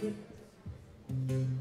Thank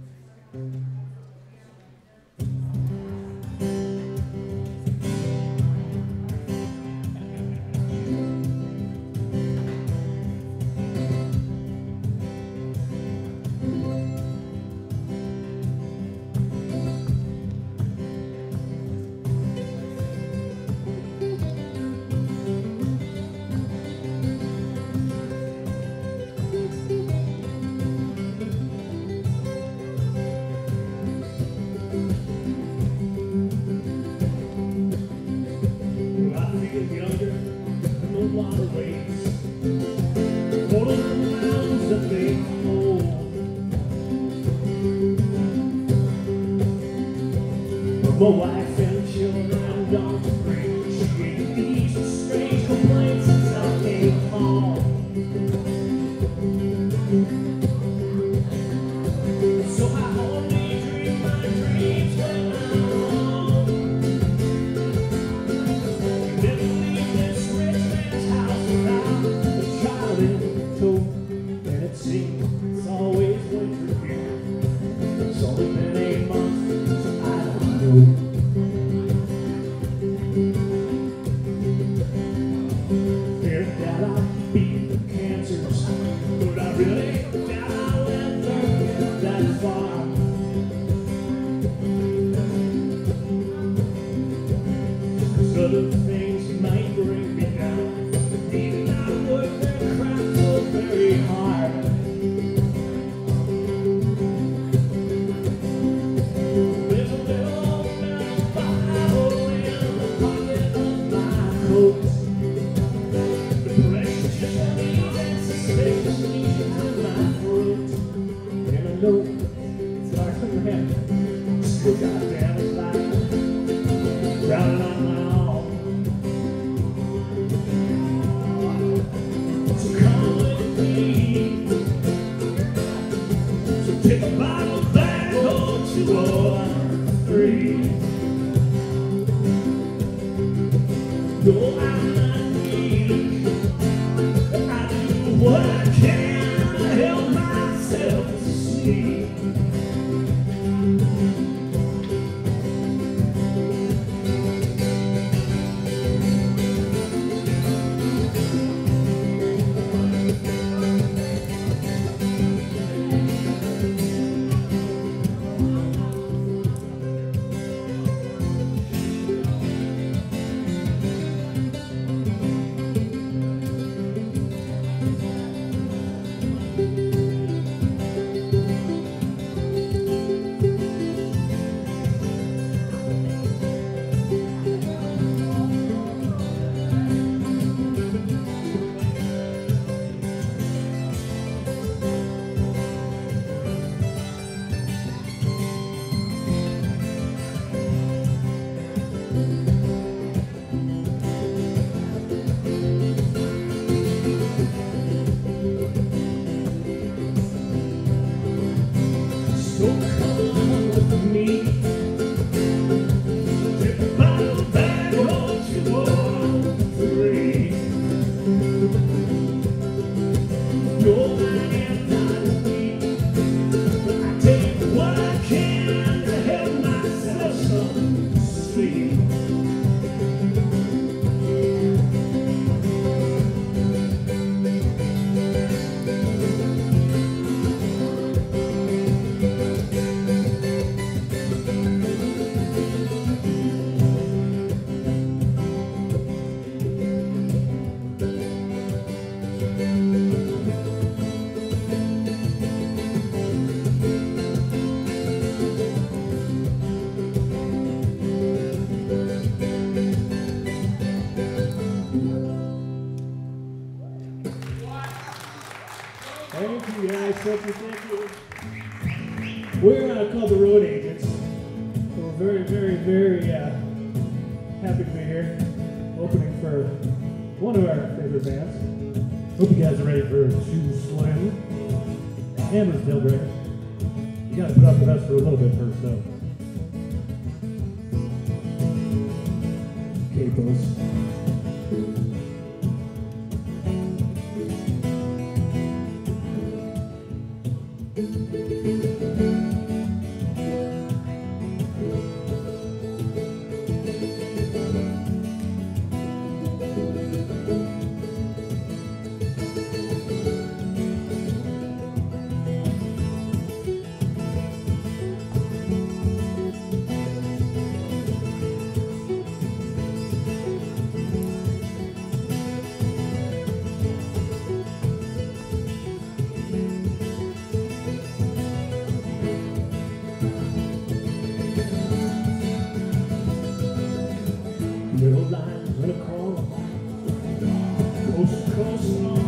close.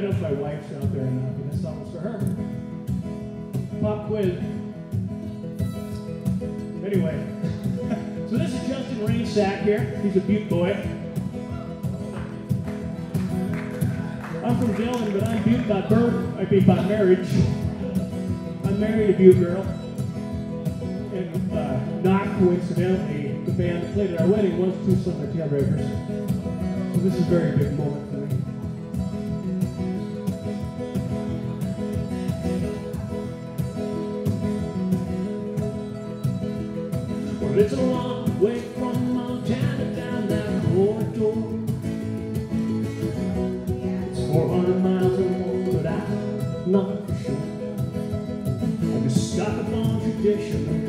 don't know if my wife's out there and happy. This song's for her. Pop quiz. Anyway, so this is Justin Ringsak here. He's a Butte boy. I'm from Dillon, but I'm Butte by birth. I mean by marriage. I'm married to Butte girl, and uh, not coincidentally, the band that played at our wedding was two Summer Taildraggers. So this is a very big moment for me. 400 miles or more, but I'm not sure. I Like a Scottish contradiction.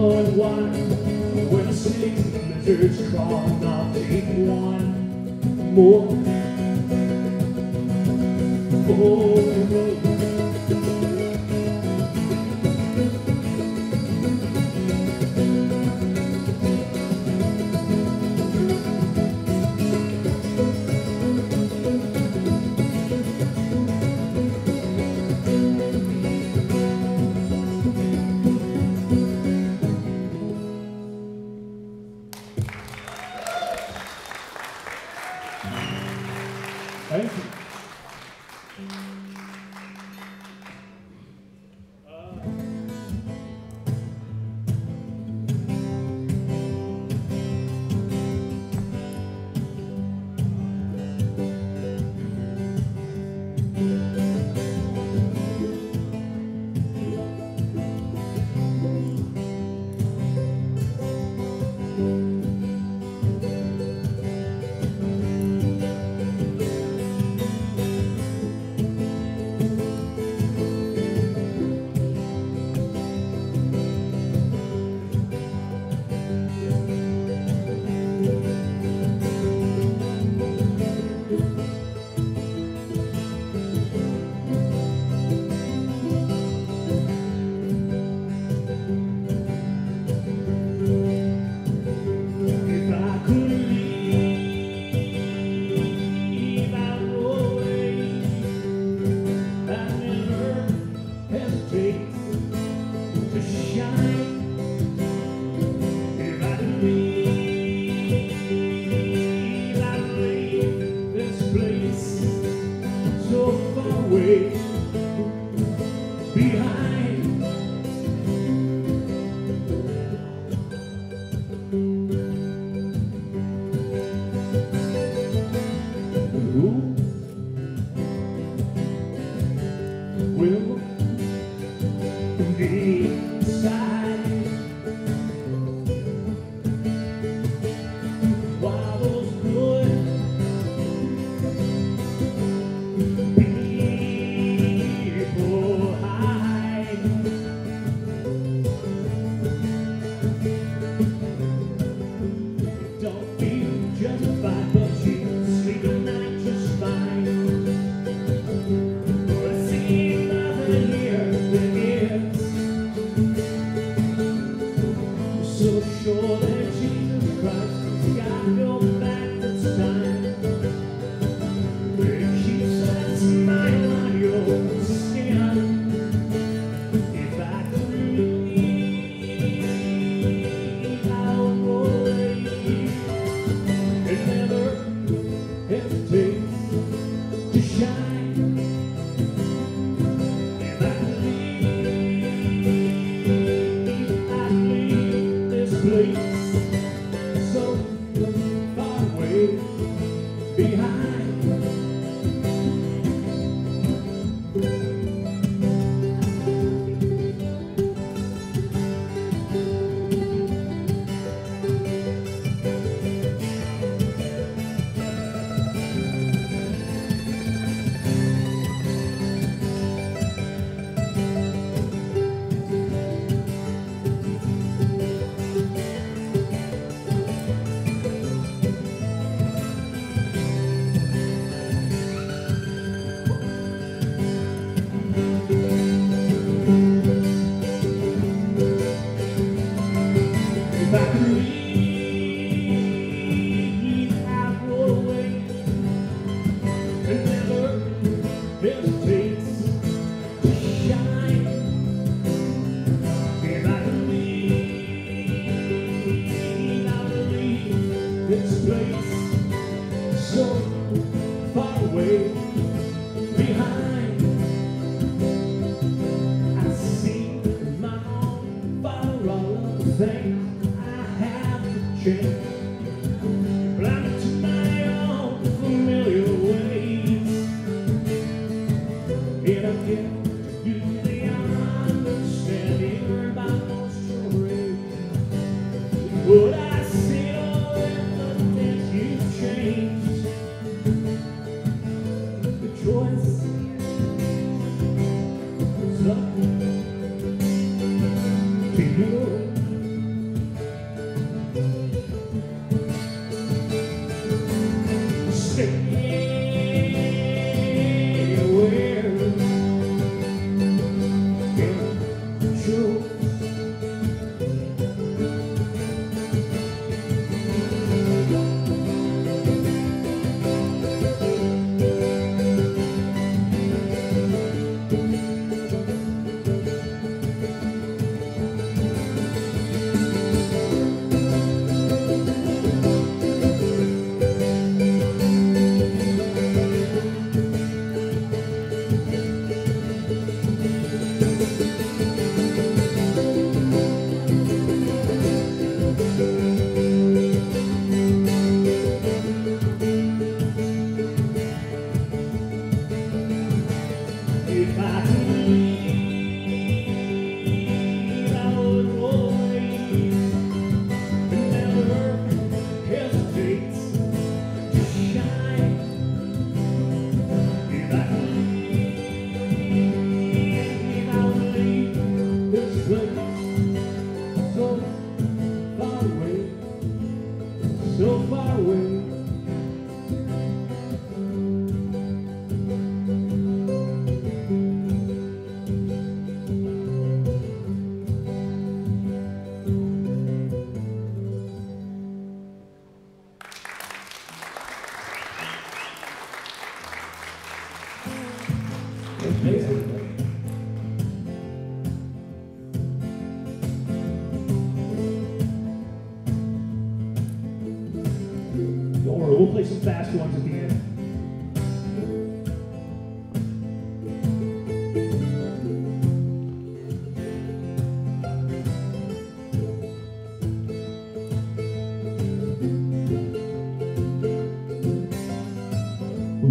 one When I sing the church call I'll take one more. Oh, toda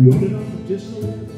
Loaded on the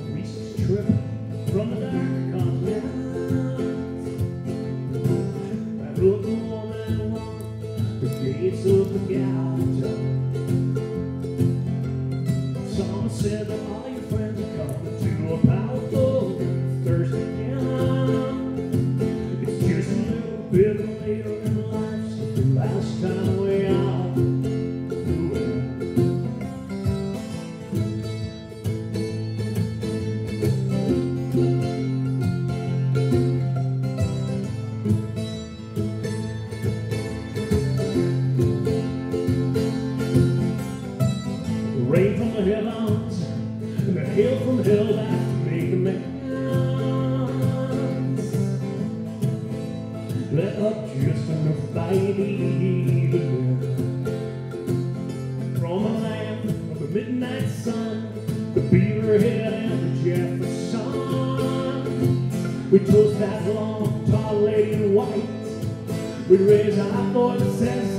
our voices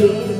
bem.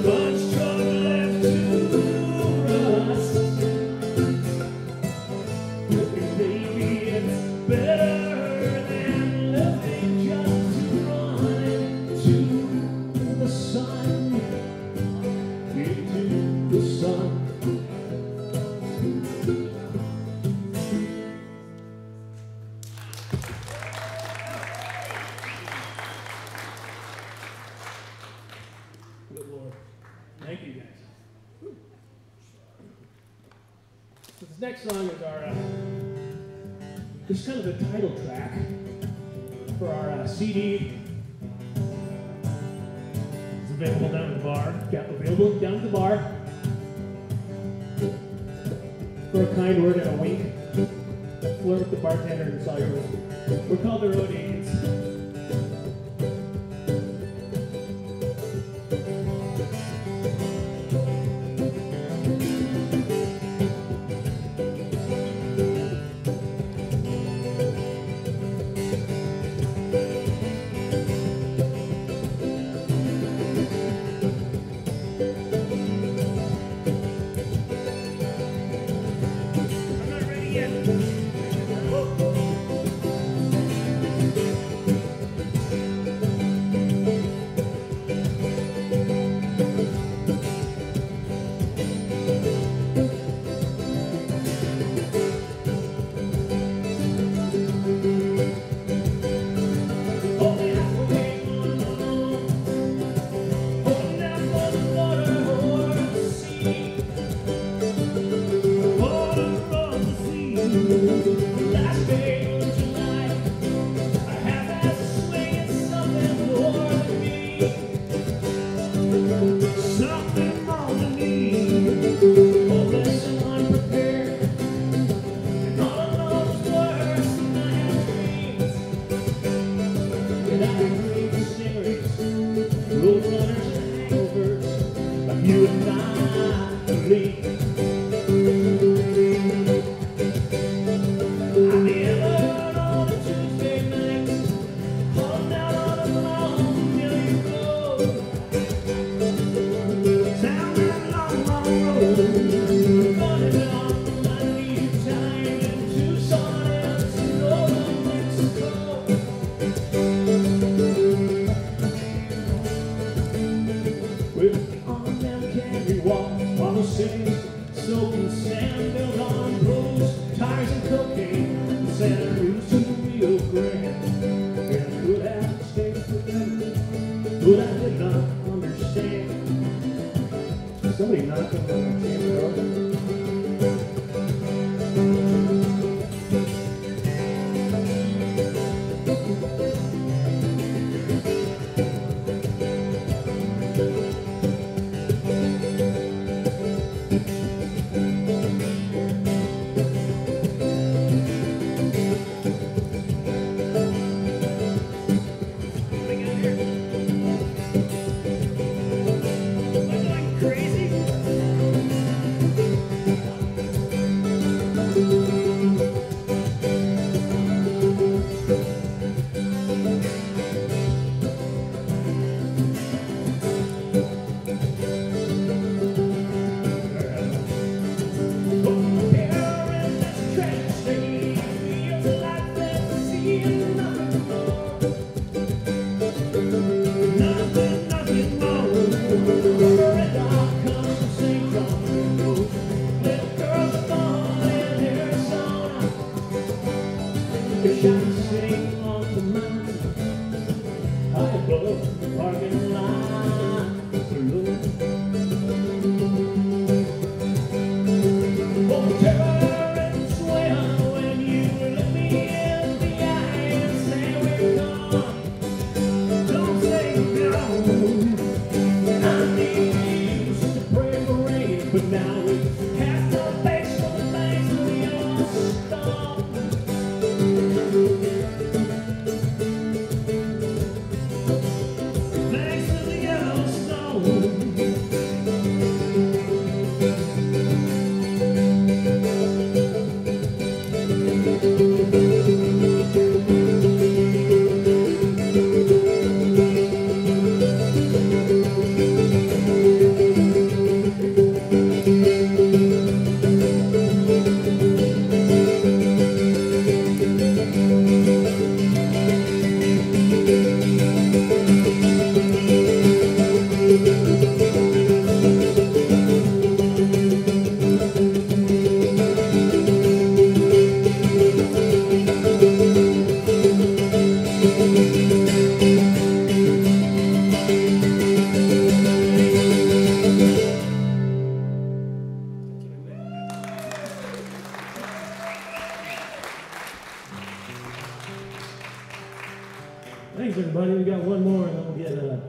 Thanks, everybody. We got one more, and then we'll get uh,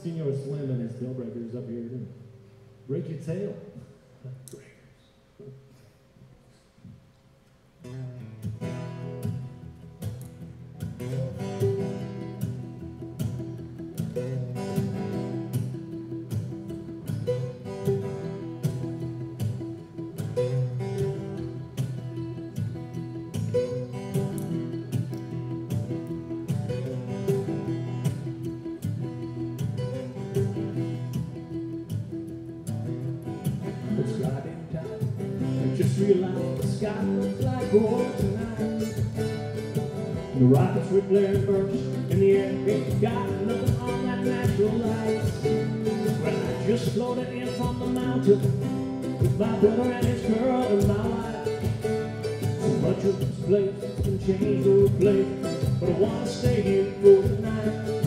Senor Slim and his Taildraggers up here break your tail. Gold tonight. The rockets were flaring first in the air. Ain't got nothing on that natural light. Well, I just floated in from the mountain with my brother and his girl and my wife. So much of this place can change or place, but I wanna stay here for the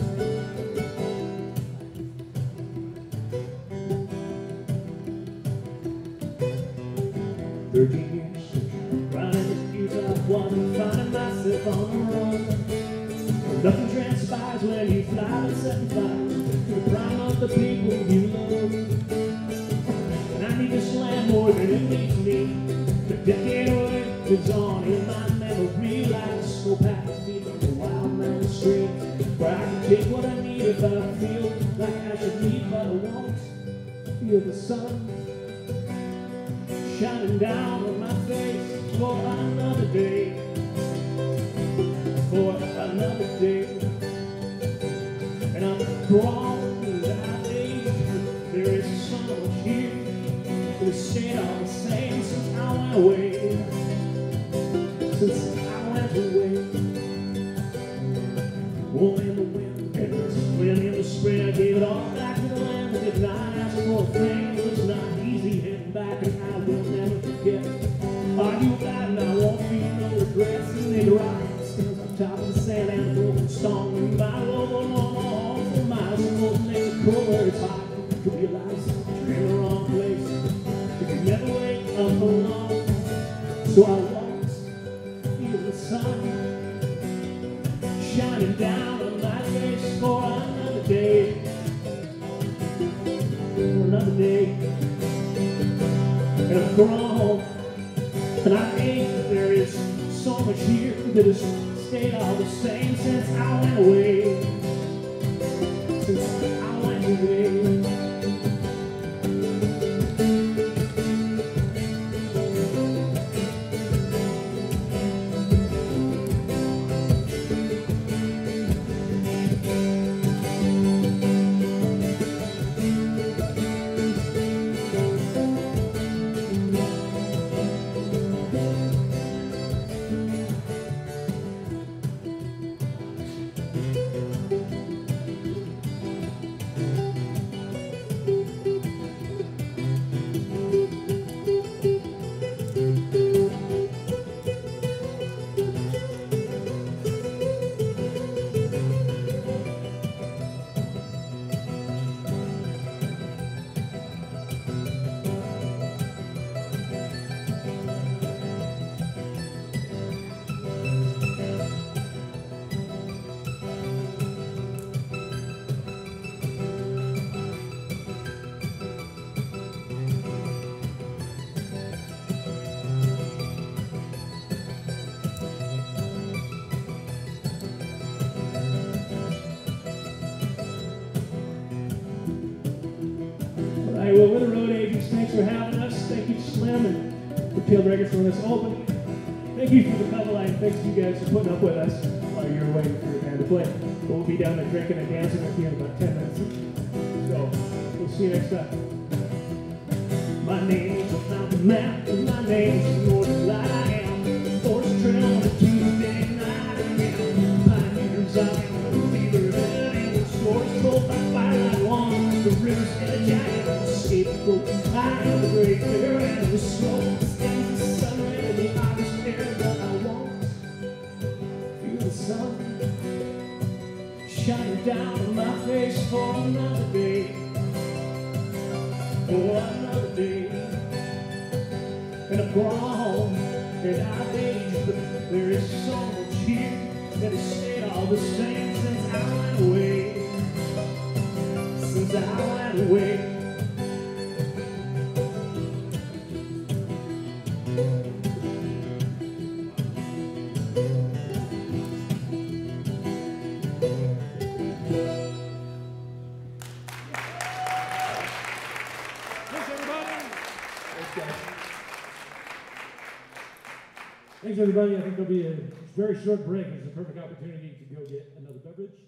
on in my memory like a snowpack on the wild man street. Where I can take what I need if I feel like I should need, but I won't. Feel the sun shining down on my face for another day, for another day. And I'm grown that age, there is so much here has stayed all the same since I went for us open. Thank you for the Covellite. Thanks you guys for putting up with us while you're waiting for your band to play. But we'll be down there drinking and dancing with you in about 10 minutes. So, we'll see you next time. My name's on the map, and my name's I am. Forest trail on a Tuesday night, and pioneers out in the fever and stories told by firelight one. The river's am a scapegoat. I am the great fear and the smoke. Sun shining down on my face for another day for another day. And I've grown and I've aged, but there is so much here that has stayed all the same since I went away. Since I went away. Everybody. I think there'll be a very short break. It's a perfect opportunity to go get another beverage